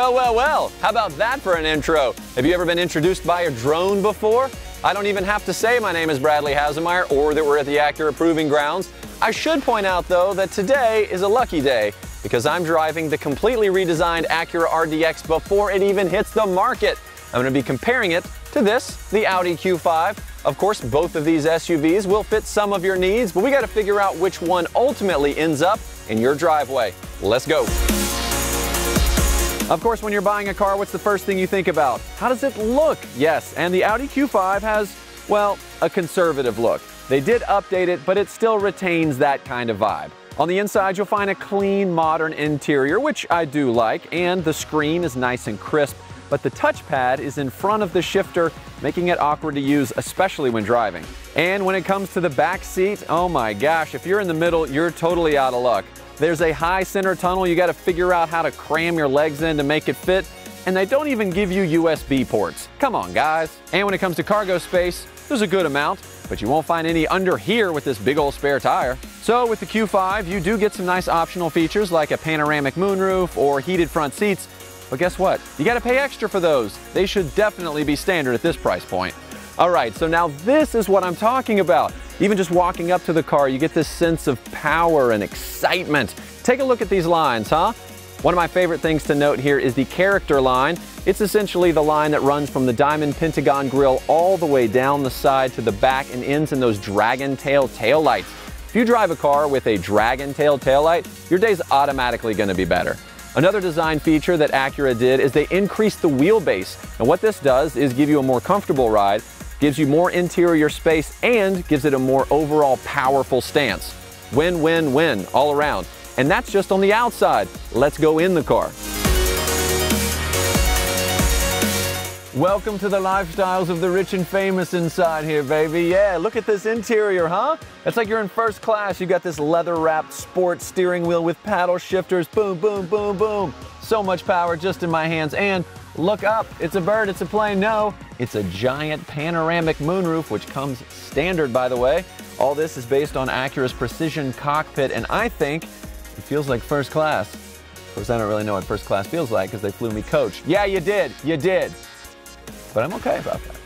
Well, well, well, how about that for an intro? Have you ever been introduced by a drone before? I don't even have to say my name is Bradley Hasemeyer or that we're at the Acura Proving Grounds. I should point out, though, that today is a lucky day because I'm driving the completely redesigned Acura RDX before it even hits the market. I'm going to be comparing it to this, the Audi Q5. Of course, both of these SUVs will fit some of your needs, but we got to figure out which one ultimately ends up in your driveway. Let's go. Of course, when you're buying a car, what's the first thing you think about? How does it look? Yes, and the Audi Q5 has, well, a conservative look. They did update it, but it still retains that kind of vibe. On the inside, you'll find a clean, modern interior, which I do like, and the screen is nice and crisp, but the touchpad is in front of the shifter, making it awkward to use, especially when driving. And when it comes to the back seat, oh my gosh, if you're in the middle, you're totally out of luck. There's a high center tunnel. You got to figure out how to cram your legs in to make it fit. And they don't even give you USB ports. Come on, guys. And when it comes to cargo space, there's a good amount, but you won't find any under here with this big old spare tire. So with the Q5, you do get some nice optional features like a panoramic moonroof or heated front seats. But guess what? You got to pay extra for those. They should definitely be standard at this price point. All right, so now this is what I'm talking about. Even just walking up to the car, you get this sense of power and excitement. Take a look at these lines, huh? One of my favorite things to note here is the character line. It's essentially the line that runs from the diamond pentagon grille all the way down the side to the back and ends in those dragon tail taillights. If you drive a car with a dragon tail taillight, your day's automatically gonna be better. Another design feature that Acura did is they increased the wheelbase. And what this does is give you a more comfortable ride, gives you more interior space, and gives it a more overall powerful stance. Win, win, win all around. And that's just on the outside. Let's go in the car. Welcome to the lifestyles of the rich and famous inside here, baby. Yeah, look at this interior, huh? It's like you're in first class. You got this leather wrapped sports steering wheel with paddle shifters. Boom, boom, boom, boom. So much power just in my hands. And Look up. It's a bird. It's a plane. No, it's a giant panoramic moonroof, which comes standard, by the way. All this is based on Acura's precision cockpit, and I think it feels like first class. Of course, I don't really know what first class feels like because they flew me coach. Yeah, you did. You did. But I'm okay about that.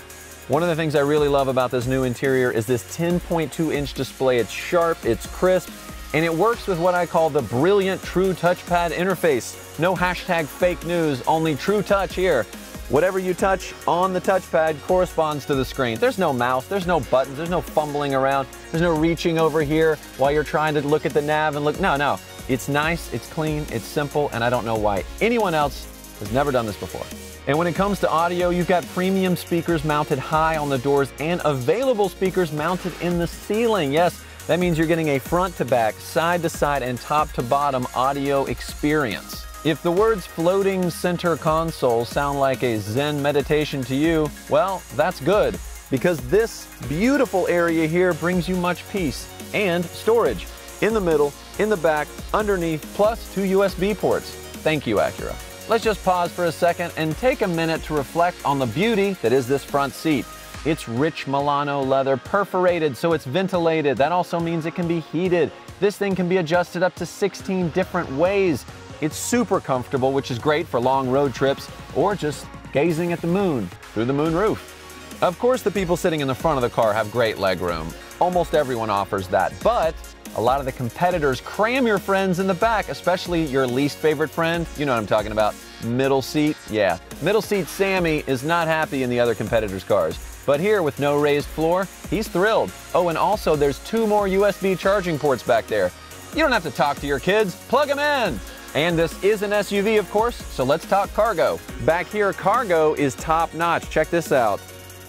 One of the things I really love about this new interior is this 10.2 inch display. It's sharp, it's crisp, and it works with what I call the brilliant True Touchpad interface. No hashtag fake news, only True Touch here. Whatever you touch on the touchpad corresponds to the screen. There's no mouse, there's no buttons, there's no fumbling around, there's no reaching over here while you're trying to look at the nav and look. No, no. It's nice, it's clean, it's simple, and I don't know why anyone else has never done this before. And when it comes to audio, you've got premium speakers mounted high on the doors and available speakers mounted in the ceiling. Yes, that means you're getting a front to back, side to side, and top to bottom audio experience. If the words floating center console sound like a Zen meditation to you, well, that's good, because this beautiful area here brings you much peace and storage. In the middle, in the back, underneath, plus two USB ports. Thank you, Acura. Let's just pause for a second and take a minute to reflect on the beauty that is this front seat. It's rich Milano leather, perforated so it's ventilated. That also means it can be heated. This thing can be adjusted up to 16 different ways. It's super comfortable, which is great for long road trips or just gazing at the moon through the moon roof. Of course, the people sitting in the front of the car have great legroom. Almost everyone offers that, but a lot of the competitors cram your friends in the back, especially your least favorite friend. You know what I'm talking about. Middle seat, yeah. Middle seat Sammy is not happy in the other competitors' cars. But here, with no raised floor, he's thrilled. Oh, and also there's two more USB charging ports back there. You don't have to talk to your kids, plug them in. And this is an SUV, of course, so let's talk cargo. Back here, cargo is top notch. Check this out.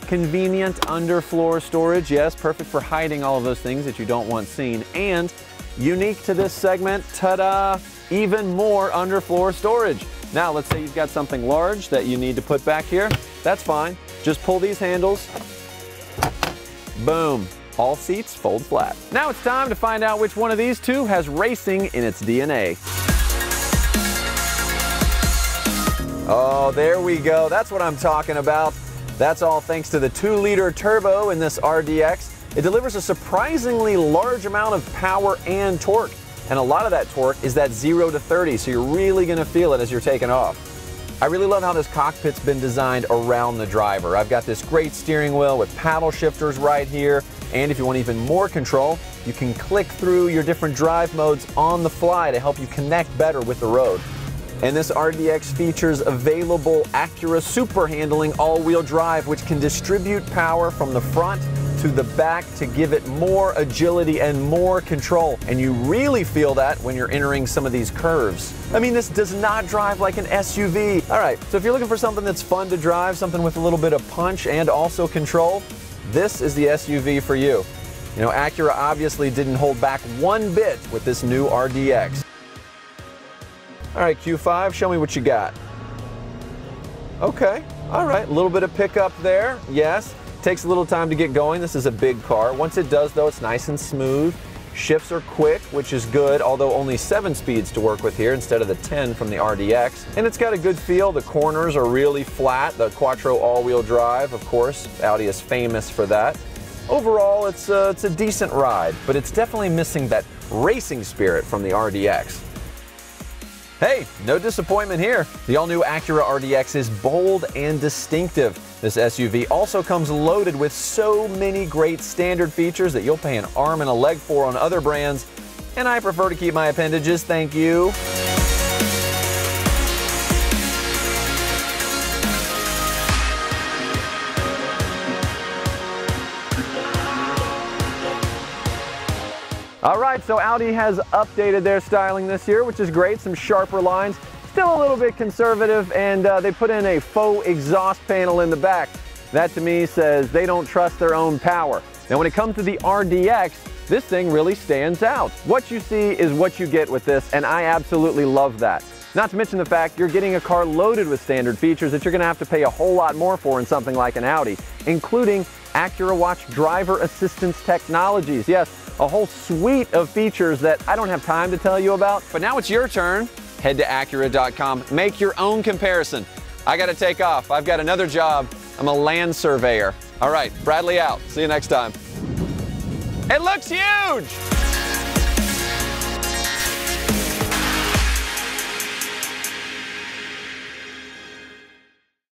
Convenient underfloor storage, yes, perfect for hiding all of those things that you don't want seen. And unique to this segment, ta-da, even more underfloor storage. Now, let's say you've got something large that you need to put back here. That's fine. Just pull these handles. Boom. All seats fold flat. Now it's time to find out which one of these two has racing in its DNA. Oh, there we go. That's what I'm talking about. That's all thanks to the 2-liter turbo in this RDX. It delivers a surprisingly large amount of power and torque. And a lot of that torque is that 0 to 30, so you're really going to feel it as you're taking off. I really love how this cockpit's been designed around the driver. I've got this great steering wheel with paddle shifters right here, and if you want even more control, you can click through your different drive modes on the fly to help you connect better with the road. And this RDX features available Acura Super Handling all-wheel drive, which can distribute power from the front to the back to give it more agility and more control. And you really feel that when you're entering some of these curves. I mean, this does not drive like an SUV. All right, so if you're looking for something that's fun to drive, something with a little bit of punch and also control, this is the SUV for you. You know, Acura obviously didn't hold back one bit with this new RDX. All right, Q5, show me what you got. Okay, all right, a little bit of pickup there, yes. Takes a little time to get going. This is a big car. Once it does, though, it's nice and smooth. Shifts are quick, which is good, although only seven speeds to work with here instead of the 10 from the RDX. And it's got a good feel. The corners are really flat. The Quattro all-wheel drive, of course, Audi is famous for that. Overall, it's a, it's a decent ride, but it's definitely missing that racing spirit from the RDX. Hey, no disappointment here. The all-new Acura RDX is bold and distinctive. This SUV also comes loaded with so many great standard features that you'll pay an arm and a leg for on other brands, and I prefer to keep my appendages, thank you. All right, so Audi has updated their styling this year, which is great, some sharper lines. Still a little bit conservative, and uh, they put in a faux exhaust panel in the back. That to me says they don't trust their own power. Now when it comes to the RDX, this thing really stands out. What you see is what you get with this, and I absolutely love that. Not to mention the fact you're getting a car loaded with standard features that you're gonna have to pay a whole lot more for in something like an Audi, including Acura Watch driver assistance technologies. Yes, a whole suite of features that I don't have time to tell you about. But now it's your turn. Head to Acura.com, make your own comparison. I got to take off. I've got another job. I'm a land surveyor. All right, Bradley out. See you next time. It looks huge!